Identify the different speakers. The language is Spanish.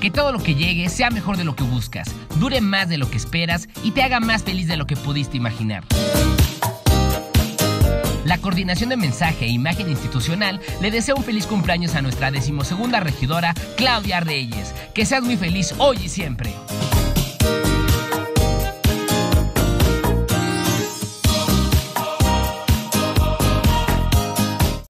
Speaker 1: Que todo lo que llegue sea mejor de lo que buscas, dure más de lo que esperas y te haga más feliz de lo que pudiste imaginar. La coordinación de mensaje e imagen institucional le desea un feliz cumpleaños a nuestra decimosegunda regidora, Claudia Reyes. Que seas muy feliz hoy y siempre.